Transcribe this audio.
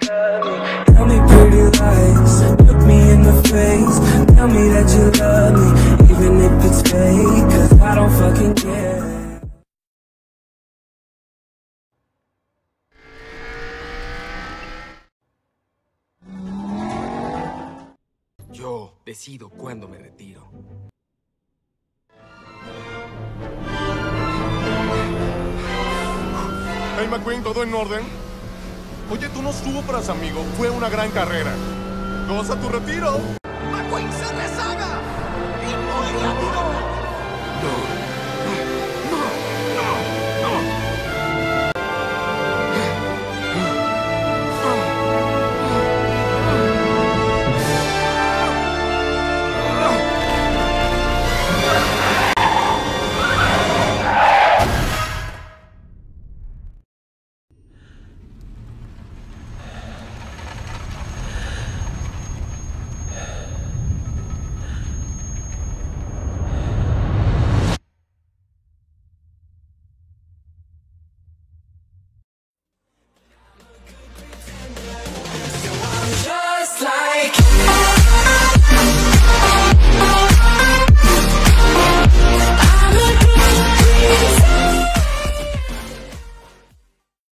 Tell me pretty lies, look me in the face. Tell me that you love me, even if it's fake. Cause I don't fucking care. Yo decido cuándo me retiro. Hey McQueen, ¿todo en orden? Oye, tú no sufras, amigo. Fue una gran carrera. ¡Goza tu retiro! ¡McQueen se rezaga! ¡Y no No,